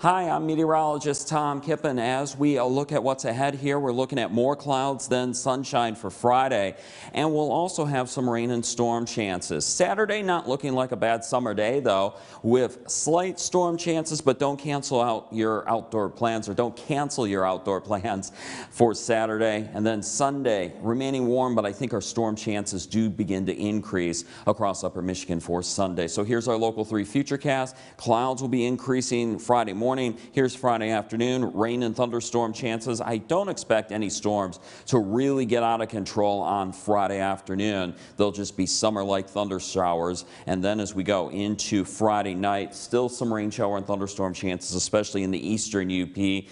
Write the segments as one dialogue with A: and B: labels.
A: Hi, I'm meteorologist Tom Kippen. As we look at what's ahead here, we're looking at more clouds than sunshine for Friday, and we'll also have some rain and storm chances. Saturday not looking like a bad summer day, though, with slight storm chances, but don't cancel out your outdoor plans or don't cancel your outdoor plans for Saturday. And then Sunday, remaining warm, but I think our storm chances do begin to increase across upper Michigan for Sunday. So here's our local 3 futurecast. Clouds will be increasing Friday morning morning. Here's Friday afternoon, rain and thunderstorm chances. I don't expect any storms to really get out of control on Friday afternoon. They'll just be summer-like thunder showers. And then as we go into Friday night, still some rain shower and thunderstorm chances, especially in the eastern UP.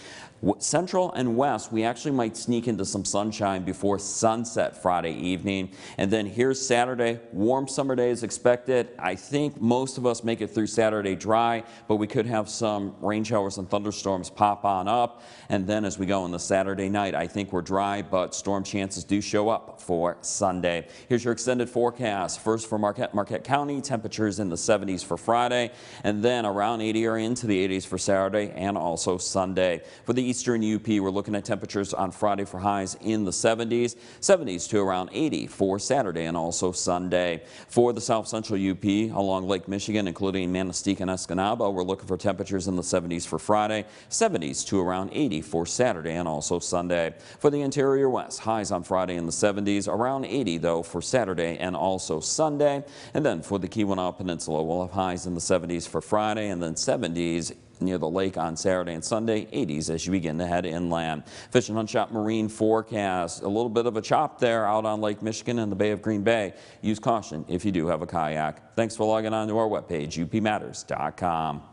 A: Central and west, we actually might sneak into some sunshine before sunset Friday evening. And then here's Saturday, warm summer days expected. I think most of us make it through Saturday dry, but we could have some rain showers and thunderstorms pop on up. And then as we go in the Saturday night, I think we're dry, but storm chances do show up for Sunday. Here's your extended forecast. First for Marquette, Marquette County, temperatures in the 70s for Friday, and then around 80 or into the 80s for Saturday and also Sunday. For the eastern UP, we're looking at temperatures on Friday for highs in the 70s, 70s to around 80 for Saturday and also Sunday. For the south central UP along Lake Michigan, including Manistique and Escanaba, we're looking for temperatures in the 70s for Friday, 70s to around 80 for Saturday and also Sunday. For the interior west, highs on Friday in the 70s, around 80 though for Saturday and also Sunday. And then for the Keweenaw Peninsula, we'll have highs in the 70s for Friday and then 70s near the lake on Saturday and Sunday, 80s as you begin to head inland. Fish and Hunt Shop Marine forecast, a little bit of a chop there out on Lake Michigan and the Bay of Green Bay. Use caution if you do have a kayak. Thanks for logging on to our webpage, upmatters.com.